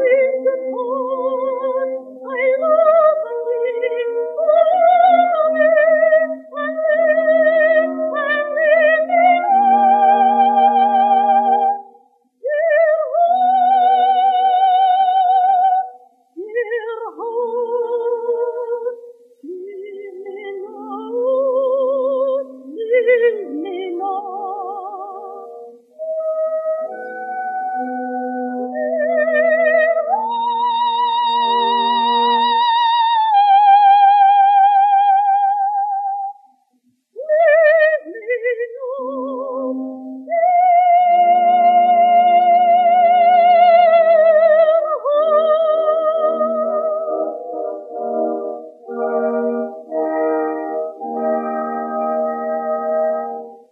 You.